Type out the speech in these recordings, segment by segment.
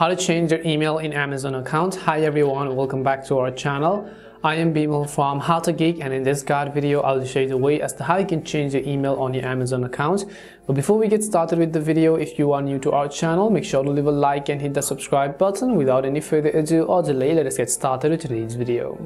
how to change your email in Amazon account. Hi everyone, welcome back to our channel. I am Bimal from How to Geek and in this guide video I'll show you the way as to how you can change your email on your Amazon account. But before we get started with the video, if you are new to our channel, make sure to leave a like and hit the subscribe button. Without any further ado or delay, let us get started with today's video.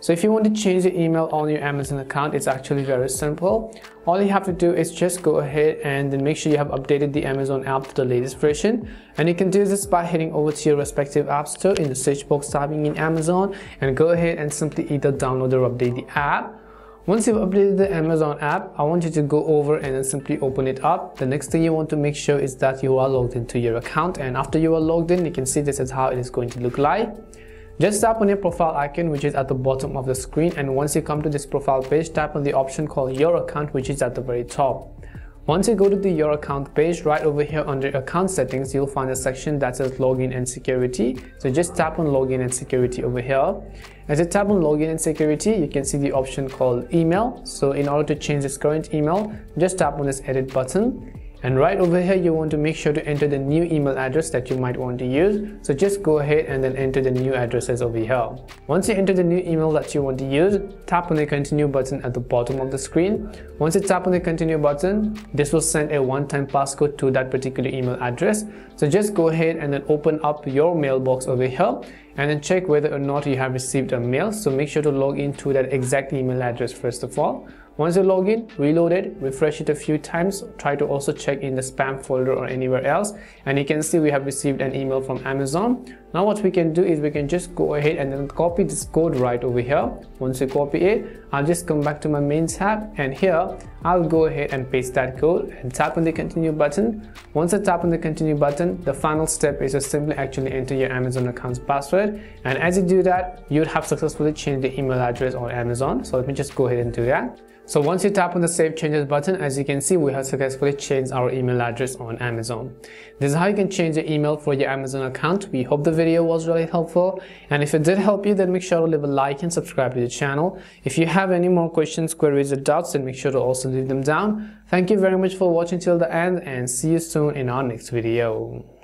So if you want to change your email on your Amazon account, it's actually very simple. All you have to do is just go ahead and then make sure you have updated the Amazon app to the latest version. And you can do this by heading over to your respective app store in the search box typing in Amazon and go ahead and simply either download or update the app. Once you've updated the Amazon app, I want you to go over and then simply open it up. The next thing you want to make sure is that you are logged into your account and after you are logged in, you can see this is how it is going to look like. Just tap on your profile icon which is at the bottom of the screen and once you come to this profile page, tap on the option called your account which is at the very top. Once you go to the your account page, right over here under account settings, you'll find a section that says login and security. So just tap on login and security over here. As you tap on login and security, you can see the option called email. So in order to change this current email, just tap on this edit button and right over here you want to make sure to enter the new email address that you might want to use. So just go ahead and then enter the new addresses over here. Once you enter the new email that you want to use tap on the continue button at the bottom of the screen. Once you tap on the continue button this will send a one-time passcode to that particular email address. So just go ahead and then open up your mailbox over here and then check whether or not you have received a mail. So make sure to log into that exact email address first of all once you log in, reload it, refresh it a few times, try to also check in the spam folder or anywhere else and you can see we have received an email from Amazon. Now what we can do is we can just go ahead and then copy this code right over here. Once you copy it, I'll just come back to my main tab and here I'll go ahead and paste that code and tap on the continue button. Once I tap on the continue button, the final step is to simply actually enter your Amazon account's password and as you do that, you'd have successfully changed the email address on Amazon. So let me just go ahead and do that. So once you tap on the save changes button, as you can see, we have successfully changed our email address on Amazon. This is how you can change your email for your Amazon account. We hope the video was really helpful. And if it did help you, then make sure to leave a like and subscribe to the channel. If you have any more questions, queries, or doubts, then make sure to also leave them down. Thank you very much for watching till the end and see you soon in our next video.